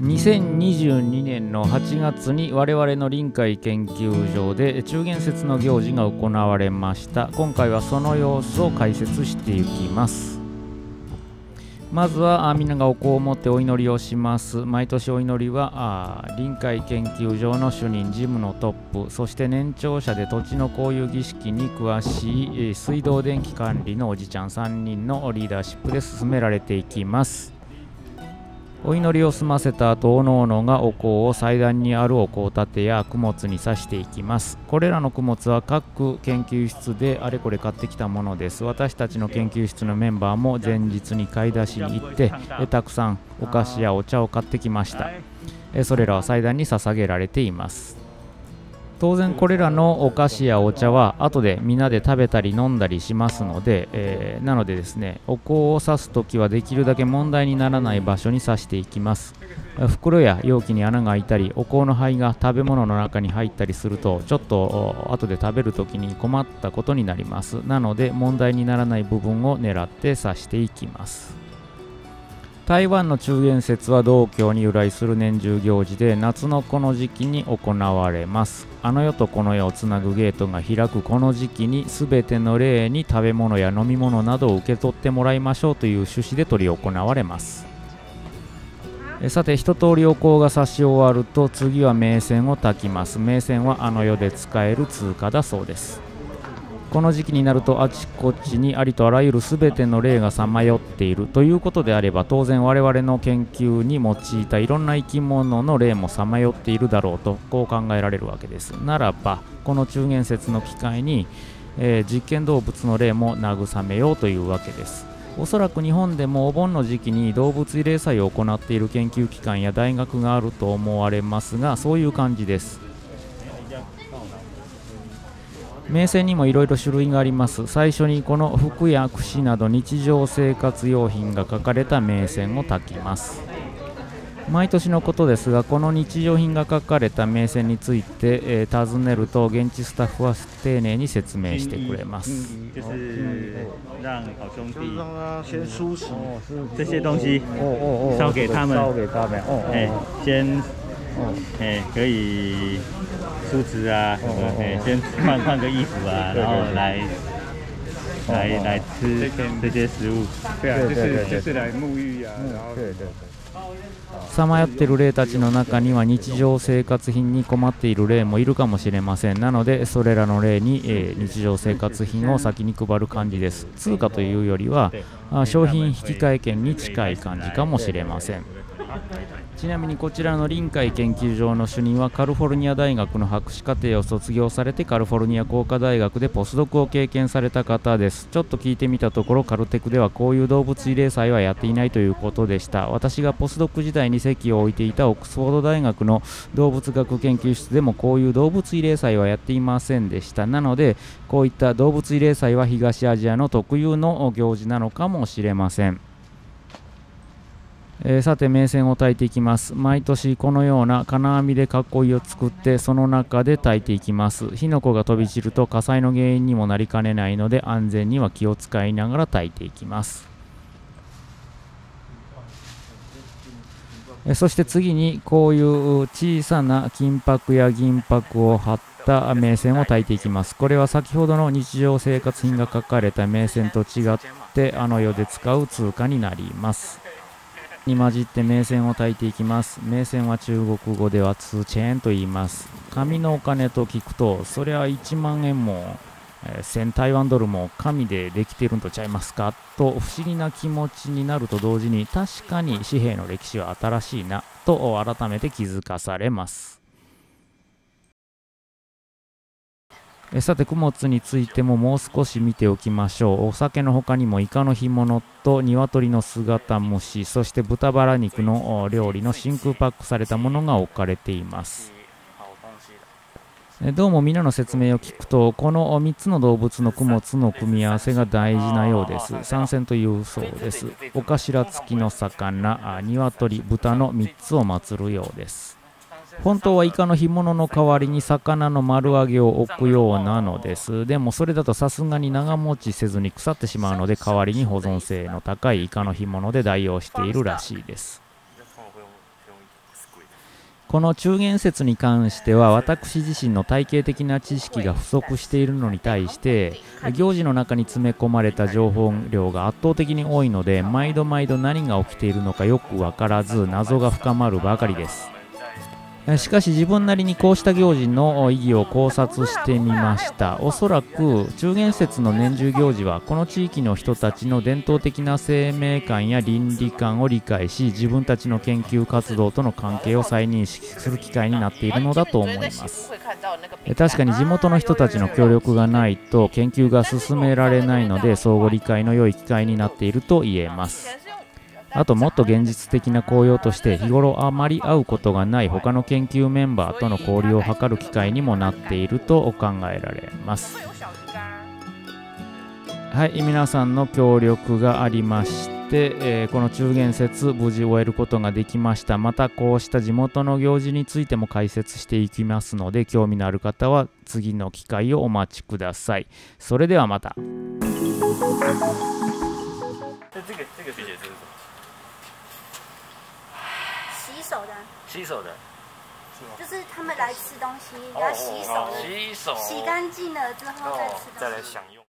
2022年の8月に我々の臨海研究所で中元節の行事が行われました。今回はその様子を解説していきます。まずはみんながお香を持ってお祈りをします。毎年お祈りは臨海研究所の主任事務のトップ。そして年長者で土地の公有儀式に詳しい水道電気管理のおじちゃん3人のリーダーシップで進められていきます。お祈りを済ませた後、おのおのがお香を祭壇にあるお香立てや供物に刺していきます。これらの供物は各研究室であれこれ買ってきたものです。私たちの研究室のメンバーも前日に買い出しに行って、たくさんお菓子やお茶を買ってきました。それらは祭壇に捧げられています。当然これらのお菓子やお茶は後でみんなで食べたり飲んだりしますので、えー、なのでですねお香を刺す時はできるだけ問題にならない場所に刺していきます。袋や容器に穴が開いたりお香の灰が食べ物の中に入ったりするとちょっと後で食べる時に困ったことになります。なので問題にならない部分を狙って刺していきます。台湾の中元節は道教に由来する年中行事で夏のこの時期に行われます。あの世とこの世をつなぐゲートが開くこの時期に全ての霊に食べ物や飲み物などを受け取ってもらいましょうという趣旨で執り行われます。さて一通りお香が差し終わると次は名線を炊きます。名線はあの世で使える通貨だそうです。この時期になるとあちこちにありとあらゆる全ての霊がさまよっているということであれば当然我々の研究に用いたいろんな生き物の霊もさまよっているだろうとこう考えられるわけです。ならばこの中元節の機会に、えー、実験動物の霊も慰めようというわけです。おそらく日本でもお盆の時期に動物慰霊祭を行っている研究機関や大学があると思われますがそういう感じです。名線にもいろいろ種類があります。最初にこの服や櫛など日常生活用品が書かれた名線を炊きます。毎年のことですがこの日常品が書かれた名線について、えー、尋ねると現地スタッフは丁寧に説明してくれます。这些东西，烧给他们，哎，先哎可以梳子啊，哎先换换个衣服啊，然后来来来吃这些食物，对啊，就是就是来沐浴啊，然后对对。さまよっている霊たちの中には日常生活品に困っている霊もいるかもしれません。なのでそれらの霊に、えー、日常生活品を先に配る感じです。通貨というよりは商品引換券に近い感じかもしれません。ちなみにこちらの臨海研究所の主任はカリフォルニア大学の博士課程を卒業されてカリフォルニア工科大学でポスドクを経験された方です。ちょっと聞いてみたところカルテクではこういう動物慰霊祭はやっていないということでした。私がポスドク時代に席を置いていたオックスフォード大学の動物学研究室でもこういう動物慰霊祭はやっていませんでした。なのでこういった動物慰霊祭は東アジアの特有の行事なのかもしれません。えー、さて名線を炊いていきます。毎年このような金網で囲いを作ってその中で炊いていきます。火の粉が飛び散ると火災の原因にもなりかねないので安全には気を使いながら炊いていきます。そして次にこういう小さな金箔や銀箔を貼った名線を炊いていきます。これは先ほどの日常生活品が書かれた名線と違ってあの世で使う通貨になります。に混じって名線を炊いていきます。名線は中国語ではツーチェーンと言います。紙のお金と聞くとそれは1万円も、え、1000台湾ドルも紙でできてるんとちゃいますか？と不思議な気持ちになると同時に確かに紙幣の歴史は新しいなと改めて気づかされます。えさて、供物についてももう少し見ておきましょう。お酒の他にもイカの干物と鶏の姿蒸し、そして豚バラ肉の料理の真空パックされたものが置かれています。どうも皆の説明を聞くと、この3つの動物の供物の組み合わせが大事なようです。参戦というそうです。お頭付きの魚、鶏、豚の3つを祀るようです。本当はイカの干物の代わりに魚の丸揚げを置くようなのです。でもそれだとさすがに長持ちせずに腐ってしまうので代わりに保存性の高いイカの干物で代用しているらしいです。この中元節に関しては私自身の体系的な知識が不足しているのに対して行事の中に詰め込まれた情報量が圧倒的に多いので毎度毎度何が起きているのかよく分からず謎が深まるばかりですしかし自分なりにこうした行事の意義を考察してみました。おそらく中元節の年中行事はこの地域の人たちの伝統的な生命観や倫理観を理解し自分たちの研究活動との関係を再認識する機会になっているのだと思います。確かに地元の人たちの協力がないと研究が進められないので相互理解の良い機会になっていると言えます。あともっと現実的な効用として日頃あまり会うことがない他の研究メンバーとの交流を図る機会にもなっていると考えられます。はい皆さんの協力がありましてえー、この中元節無事終えることができました。またこうした地元の行事についても解説していきますので興味のある方は次の機会をお待ちください。それではまた。手的，洗手的，就是他们来吃东西要洗手，洗手，洗干净了之后再吃，再来享用。